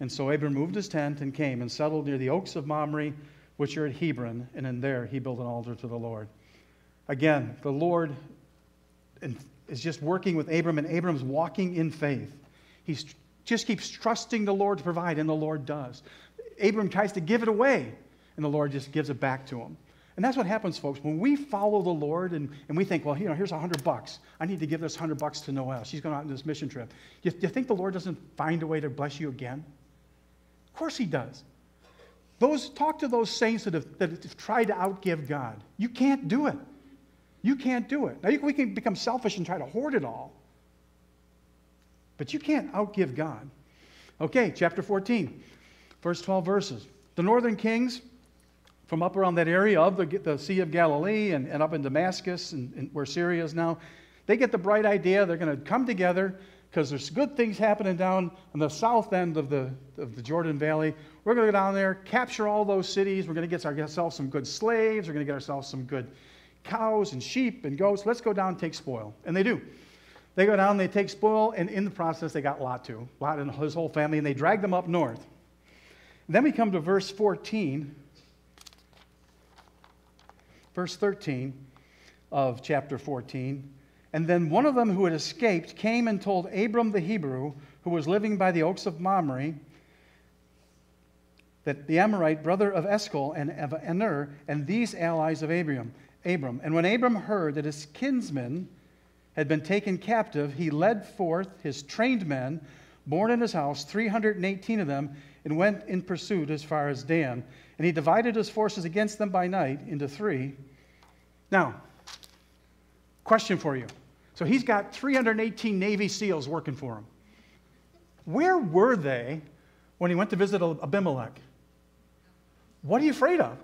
And so Abram moved his tent and came and settled near the oaks of Mamre, which are at Hebron, and in there he built an altar to the Lord. Again, the Lord is just working with Abram, and Abram's walking in faith. He just keeps trusting the Lord to provide, and the Lord does. Abram tries to give it away, and the Lord just gives it back to him. And that's what happens, folks. When we follow the Lord and, and we think, well, you know, here's a hundred bucks. I need to give this hundred bucks to Noelle. She's going out on this mission trip. You, you think the Lord doesn't find a way to bless you again? Of course he does. Those, talk to those saints that have, that have tried to outgive God. You can't do it. You can't do it. Now, you, we can become selfish and try to hoard it all, but you can't outgive God. Okay, chapter 14, first 12 verses. The northern kings from up around that area of the, the Sea of Galilee and, and up in Damascus and, and where Syria is now, they get the bright idea they're going to come together because there's good things happening down on the south end of the, of the Jordan Valley. We're going to go down there, capture all those cities. We're going to get ourselves some good slaves. We're going to get ourselves some good cows and sheep and goats. Let's go down and take spoil. And they do. They go down, they take spoil, and in the process, they got Lot too. Lot and his whole family, and they drag them up north. And then we come to verse 14 verse 13 of chapter 14. And then one of them who had escaped came and told Abram the Hebrew, who was living by the oaks of Mamre, that the Amorite, brother of Eshcol and of Aner, and these allies of Abram, Abram. And when Abram heard that his kinsmen had been taken captive, he led forth his trained men, born in his house, 318 of them, and went in pursuit as far as Dan. And he divided his forces against them by night into three now, question for you. So he's got 318 Navy SEALs working for him. Where were they when he went to visit Abimelech? What are you afraid of?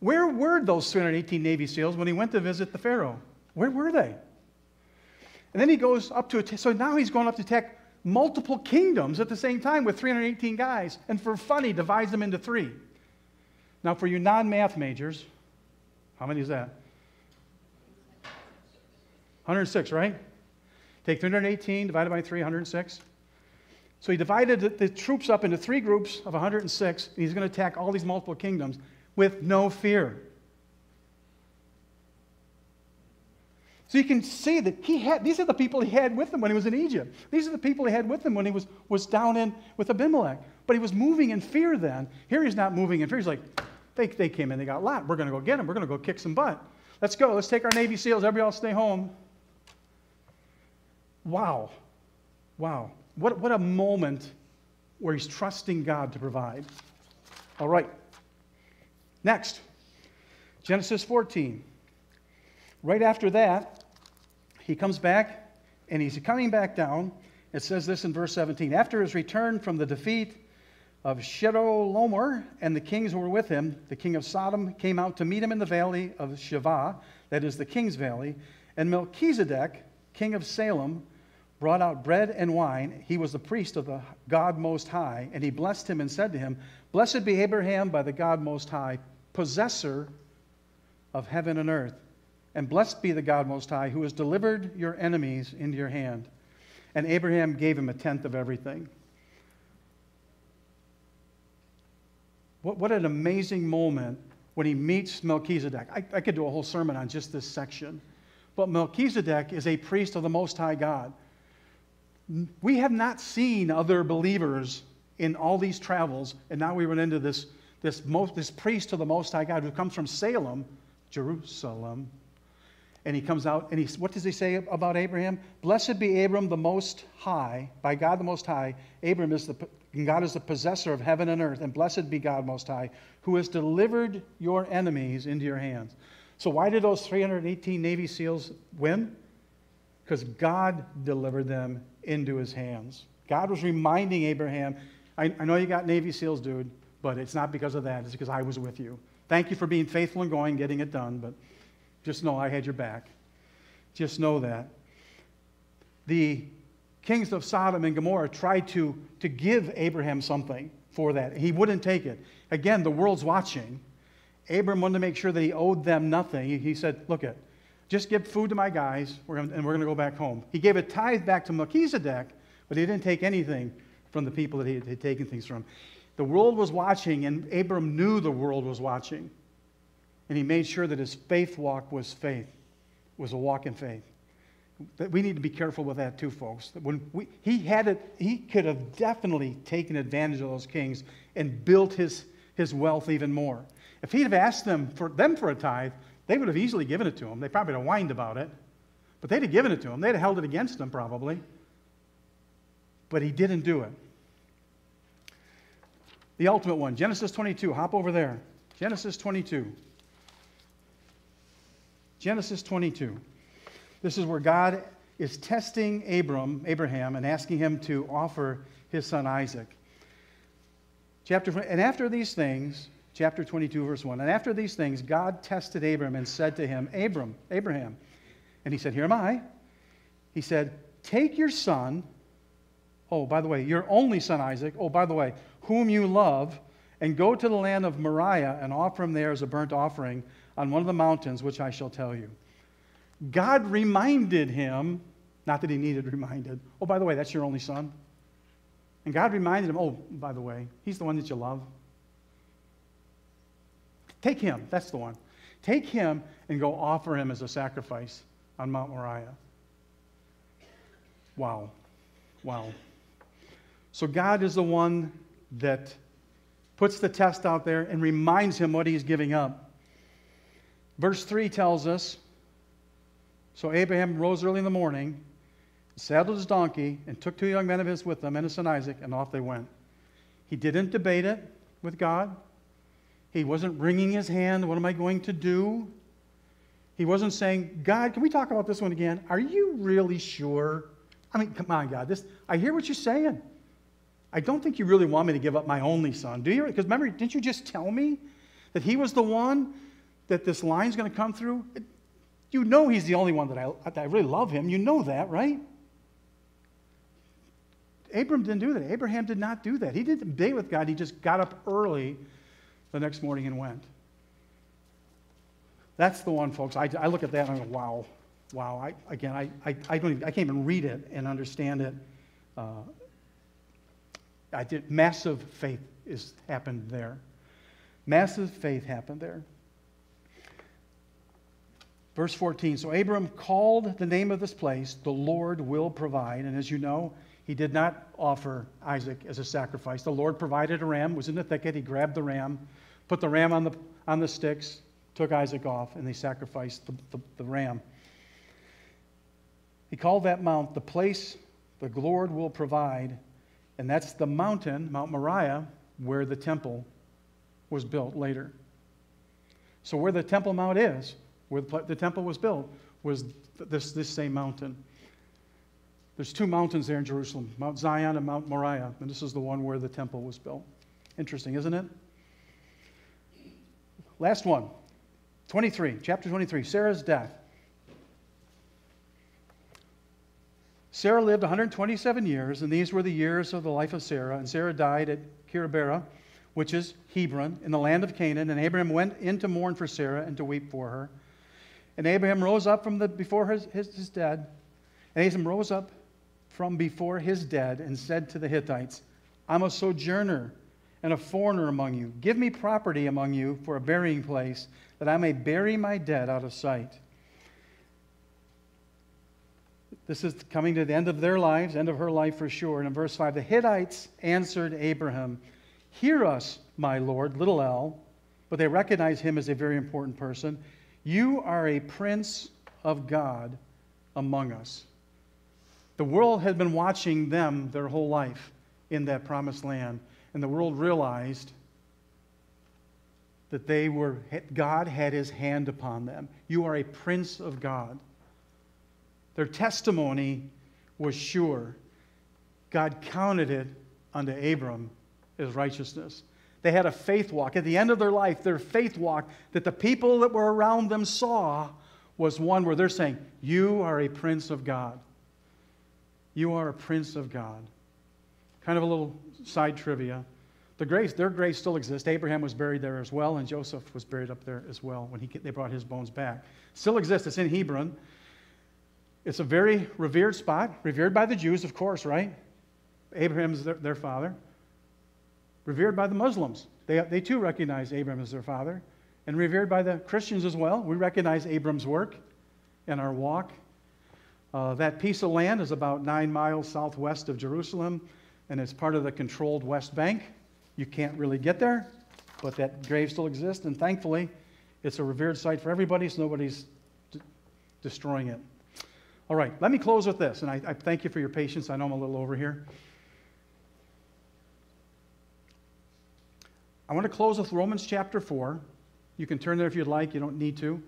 Where were those 318 Navy SEALs when he went to visit the Pharaoh? Where were they? And then he goes up to, so now he's going up to attack multiple kingdoms at the same time with 318 guys. And for fun, he divides them into three. Now, for you non math majors, how many is that? 106, right? Take 318 divided by 3, 106. So he divided the, the troops up into three groups of 106, and he's going to attack all these multiple kingdoms with no fear. So you can see that he had, these are the people he had with him when he was in Egypt. These are the people he had with him when he was, was down in with Abimelech. But he was moving in fear then. Here he's not moving in fear. He's like, they, they came in, they got Lot. We're going to go get him. We're going to go kick some butt. Let's go. Let's take our Navy SEALs. Everybody else stay home. Wow. Wow. What, what a moment where he's trusting God to provide. All right. Next, Genesis 14. Right after that, he comes back and he's coming back down. It says this in verse 17 After his return from the defeat of Chedorlaomer and the kings who were with him, the king of Sodom came out to meet him in the valley of Shaveh, that is the king's valley, and Melchizedek, king of Salem, brought out bread and wine. He was the priest of the God Most High, and he blessed him and said to him, Blessed be Abraham by the God Most High, possessor of heaven and earth. And blessed be the God Most High, who has delivered your enemies into your hand. And Abraham gave him a tenth of everything. What, what an amazing moment when he meets Melchizedek. I, I could do a whole sermon on just this section. But Melchizedek is a priest of the Most High God we have not seen other believers in all these travels, and now we run into this, this, most, this priest of the Most High God who comes from Salem, Jerusalem, and he comes out and he, what does he say about Abraham? Blessed be Abram the Most High, by God the Most High. Abram is the, God is the possessor of heaven and earth, and blessed be God Most High, who has delivered your enemies into your hands. So why did those 318 Navy SEALs win? Because God delivered them into his hands. God was reminding Abraham, I, I know you got Navy SEALs, dude, but it's not because of that. It's because I was with you. Thank you for being faithful and going, getting it done, but just know I had your back. Just know that. The kings of Sodom and Gomorrah tried to, to give Abraham something for that. He wouldn't take it. Again, the world's watching. Abram wanted to make sure that he owed them nothing. He, he said, Look at, just give food to my guys, and we're going to go back home. He gave a tithe back to Melchizedek, but he didn't take anything from the people that he had taken things from. The world was watching, and Abram knew the world was watching. And he made sure that his faith walk was faith, was a walk in faith. That we need to be careful with that too, folks. When we, he had it, he could have definitely taken advantage of those kings and built his, his wealth even more. If he'd have asked them for them for a tithe, they would have easily given it to him. They probably would have whined about it, but they'd have given it to him. They'd have held it against him probably. But he didn't do it. The ultimate one, Genesis 22. Hop over there. Genesis 22. Genesis 22. This is where God is testing Abram, Abraham and asking him to offer his son Isaac. Chapter and after these things, chapter 22, verse 1. And after these things, God tested Abram and said to him, Abram, Abraham. And he said, Here am I. He said, Take your son, oh, by the way, your only son Isaac, oh, by the way, whom you love, and go to the land of Moriah and offer him there as a burnt offering on one of the mountains which I shall tell you. God reminded him, not that he needed reminded, oh, by the way, that's your only son. And God reminded him, oh, by the way, he's the one that you love. Take him, that's the one. Take him and go offer him as a sacrifice on Mount Moriah. Wow. Wow. So God is the one that puts the test out there and reminds him what he's giving up. Verse 3 tells us So Abraham rose early in the morning, saddled his donkey, and took two young men of his with him, and his son Isaac, and off they went. He didn't debate it with God. He wasn't wringing his hand, What am I going to do? He wasn't saying, God, can we talk about this one again? Are you really sure? I mean, come on, God. This, I hear what you're saying. I don't think you really want me to give up my only son, do you? Because remember, didn't you just tell me that he was the one that this line's going to come through? You know he's the only one that I, that I really love him. You know that, right? Abram didn't do that. Abraham did not do that. He didn't debate with God. He just got up early the next morning and went. That's the one, folks. I, I look at that and I go, wow, wow. I, again, I, I, I, don't even, I can't even read it and understand it. Uh, I did, massive faith is happened there. Massive faith happened there. Verse 14 So Abram called the name of this place, the Lord will provide. And as you know, he did not offer Isaac as a sacrifice. The Lord provided a ram, was in the thicket. He grabbed the ram, put the ram on the, on the sticks, took Isaac off, and they sacrificed the, the, the ram. He called that mount the place the Lord will provide, and that's the mountain, Mount Moriah, where the temple was built later. So, where the Temple Mount is, where the temple was built, was this, this same mountain. There's two mountains there in Jerusalem Mount Zion and Mount Moriah, and this is the one where the temple was built. Interesting, isn't it? Last one 23, chapter 23, Sarah's death. Sarah lived 127 years, and these were the years of the life of Sarah. And Sarah died at Kiriath-arba, which is Hebron, in the land of Canaan. And Abraham went in to mourn for Sarah and to weep for her. And Abraham rose up from the, before his, his, his dead. And Abraham rose up from before his dead and said to the Hittites, I'm a sojourner and a foreigner among you. Give me property among you for a burying place, that I may bury my dead out of sight. This is coming to the end of their lives, end of her life for sure. And in verse 5, the Hittites answered Abraham, Hear us, my Lord, little l, but they recognize him as a very important person. You are a prince of God among us. The world had been watching them their whole life in that promised land, and the world realized that they were God had his hand upon them. You are a prince of God. Their testimony was sure. God counted it unto Abram as righteousness. They had a faith walk. At the end of their life, their faith walk that the people that were around them saw was one where they're saying, You are a prince of God. You are a prince of God. Kind of a little side trivia. The graves, their graves still exist. Abraham was buried there as well, and Joseph was buried up there as well when he, they brought his bones back. Still exists. It's in Hebron. It's a very revered spot, revered by the Jews, of course, right? Abraham is their, their father. Revered by the Muslims. They, they too recognize Abraham as their father. And revered by the Christians as well. We recognize Abram's work and our walk. Uh, that piece of land is about nine miles southwest of Jerusalem, and it's part of the controlled West Bank. You can't really get there, but that grave still exists, and thankfully, it's a revered site for everybody, so nobody's d- destroying it. All right, let me close with this, and I, I thank you for your patience. I know I'm a little over here. I want to close with Romans chapter 4. You can turn there if you'd like, you don't need to.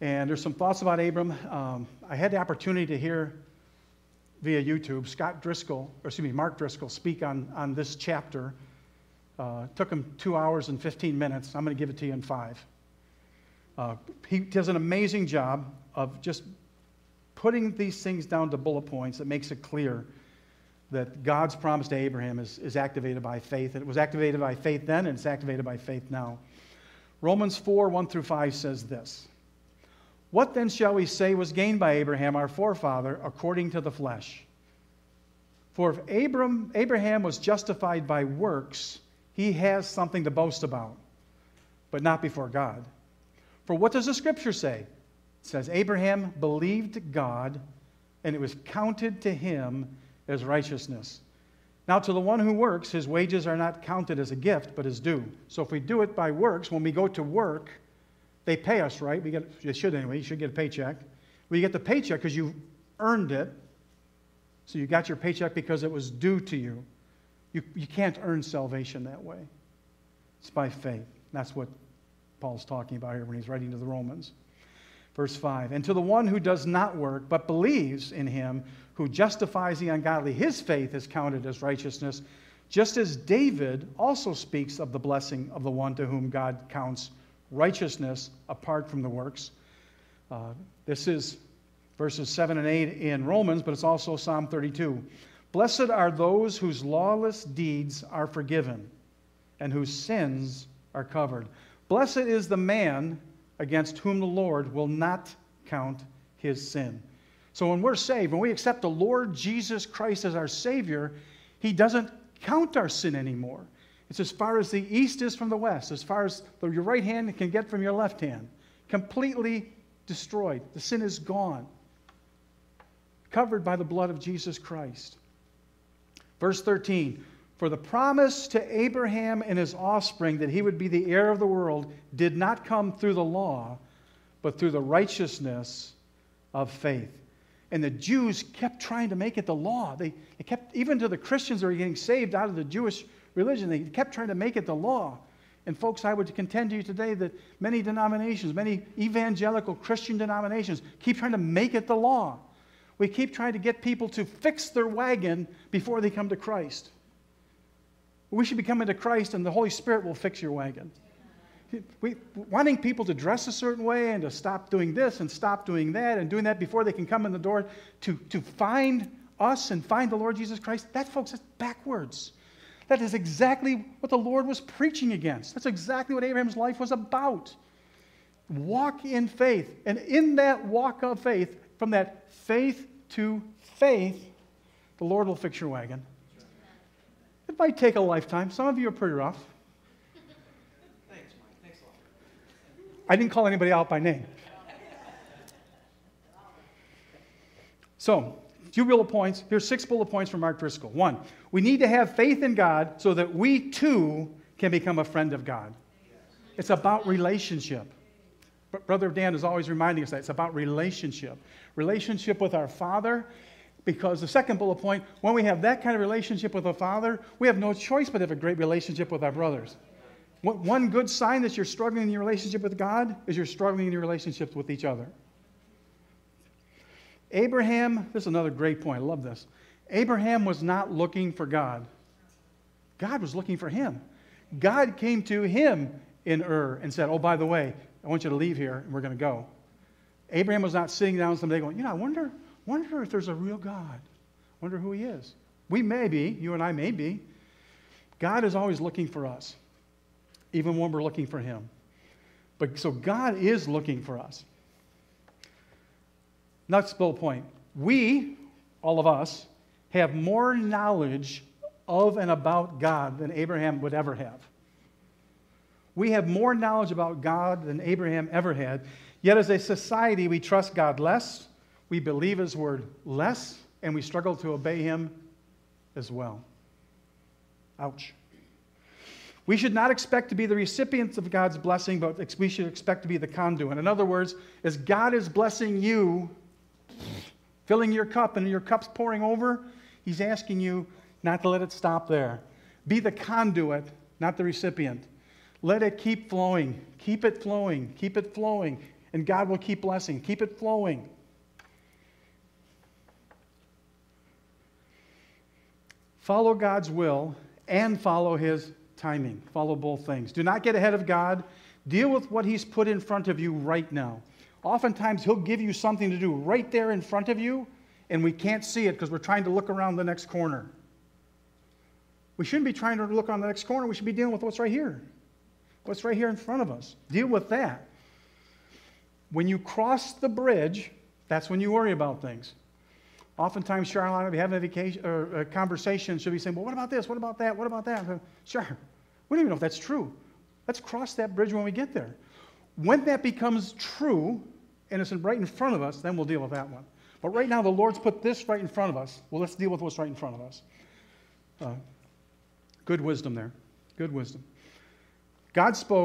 And there's some thoughts about Abram. Um, I had the opportunity to hear via YouTube Scott Driscoll, or excuse me, Mark Driscoll, speak on, on this chapter. Uh, took him two hours and 15 minutes. I'm going to give it to you in five. Uh, he does an amazing job of just putting these things down to bullet points that makes it clear that God's promise to Abraham is, is activated by faith. And it was activated by faith then, and it's activated by faith now. Romans 4 1 through 5 says this What then shall we say was gained by Abraham, our forefather, according to the flesh? For if Abram, Abraham was justified by works, he has something to boast about, but not before God. For what does the scripture say? It says, Abraham believed God, and it was counted to him as righteousness. Now, to the one who works, his wages are not counted as a gift, but as due. So if we do it by works, when we go to work, they pay us, right? We get, they should anyway, you should get a paycheck. Well, you get the paycheck because you earned it. So you got your paycheck because it was due to you. You, you can't earn salvation that way. It's by faith. That's what Paul's talking about here when he's writing to the Romans. Verse 5 And to the one who does not work, but believes in him who justifies the ungodly, his faith is counted as righteousness. just as David also speaks of the blessing of the one to whom God counts righteousness apart from the works. Uh, this is verses 7 and 8 in Romans, but it's also Psalm 32. Blessed are those whose lawless deeds are forgiven and whose sins are covered. Blessed is the man against whom the Lord will not count his sin. So when we're saved, when we accept the Lord Jesus Christ as our Savior, He doesn't count our sin anymore. It's as far as the east is from the west, as far as your right hand can get from your left hand. Completely destroyed. The sin is gone. Covered by the blood of Jesus Christ. Verse 13 For the promise to Abraham and his offspring that he would be the heir of the world did not come through the law, but through the righteousness of faith. And the Jews kept trying to make it the law. They, they kept, even to the Christians that were getting saved out of the Jewish religion, they kept trying to make it the law. And folks, I would contend to you today that many denominations, many evangelical Christian denominations, keep trying to make it the law. We keep trying to get people to fix their wagon before they come to Christ. We should be coming to Christ, and the Holy Spirit will fix your wagon. We, wanting people to dress a certain way and to stop doing this and stop doing that and doing that before they can come in the door to, to find us and find the Lord Jesus Christ, that, folks, that's backwards. That is exactly what the Lord was preaching against. That's exactly what Abraham's life was about. Walk in faith. And in that walk of faith, from that faith to faith, the Lord will fix your wagon. It might take a lifetime. Some of you are pretty rough. Thanks, Mike. Thanks a lot. I didn't call anybody out by name. So, few bullet points. Here's six bullet points from Mark Driscoll. One, we need to have faith in God so that we too can become a friend of God. It's about relationship. Brother Dan is always reminding us that it's about relationship. Relationship with our Father, because the second bullet point, when we have that kind of relationship with the Father, we have no choice but to have a great relationship with our brothers. One good sign that you're struggling in your relationship with God is you're struggling in your relationships with each other. Abraham, this is another great point. I love this. Abraham was not looking for God, God was looking for him. God came to him in Ur and said, Oh, by the way, I want you to leave here and we're going to go. Abraham was not sitting down someday going, You know, I wonder, wonder if there's a real God. Wonder who he is. We may be, you and I may be. God is always looking for us even when we're looking for Him. But so God is looking for us. Next bullet point. We, all of us, have more knowledge of and about God than Abraham would ever have. We have more knowledge about God than Abraham ever had. Yet, as a society, we trust God less, we believe His word less, and we struggle to obey Him as well. Ouch. We should not expect to be the recipients of God's blessing, but we should expect to be the conduit. In other words, as God is blessing you, filling your cup and your cup's pouring over, He's asking you not to let it stop there. Be the conduit, not the recipient. Let it keep flowing. Keep it flowing. Keep it flowing. And God will keep blessing. Keep it flowing. Follow God's will and follow His timing. Follow both things. Do not get ahead of God. Deal with what He's put in front of you right now. Oftentimes, He'll give you something to do right there in front of you, and we can't see it because we're trying to look around the next corner. We shouldn't be trying to look on the next corner. We should be dealing with what's right here. What's right here in front of us. Deal with that. When you cross the bridge, that's when you worry about things. Oftentimes, Charlotte will be having a conversation. She'll be saying, Well, what about this? What about that? What about that? Sure. We don't even know if that's true. Let's cross that bridge when we get there. When that becomes true and it's right in front of us, then we'll deal with that one. But right now, the Lord's put this right in front of us. Well, let's deal with what's right in front of us. Uh, good wisdom there. Good wisdom. God spoke.